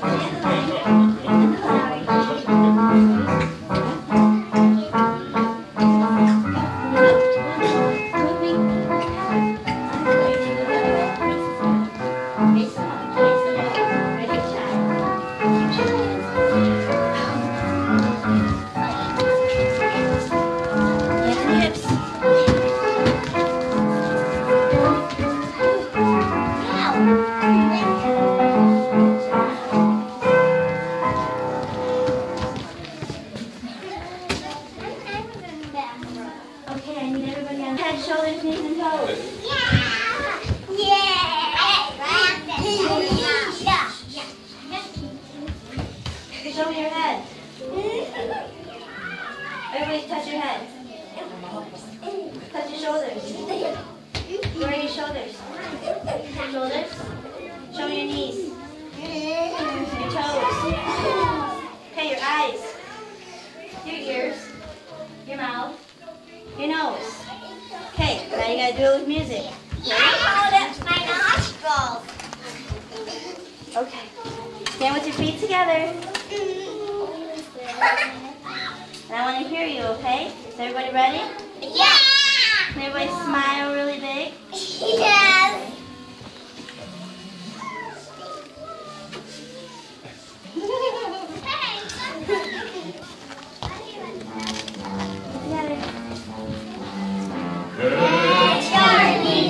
何だ? knees. Yeah! Yeah! Yeah! Show me your head. Everybody touch your head. Touch your shoulders. Where are your shoulders? Shoulders. Show me your knees. Your nose. Okay, now you gotta do it with music. I Hold up my nostrils. Okay. Stand with your feet together. And I want to hear you, okay? Is everybody ready? Yeah! Can everybody smile really big? Yes!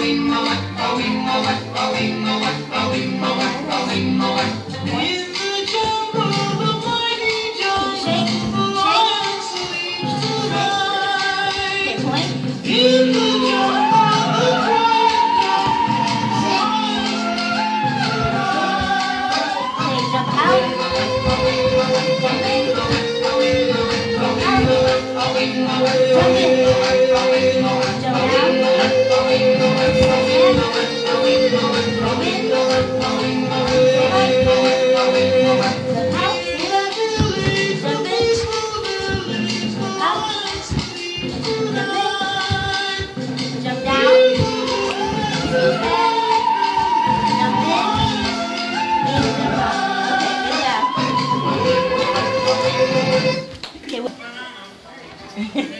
Shake. Yeah.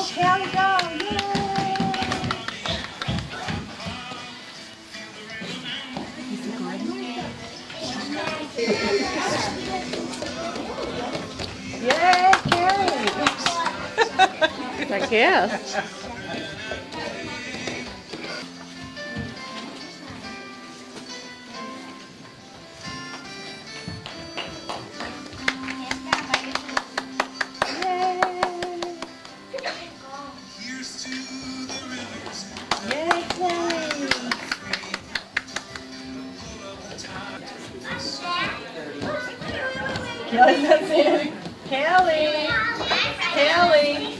Go, Kelly, go! Yay! Yay, Kelly! I guess. Kelly. Kelly.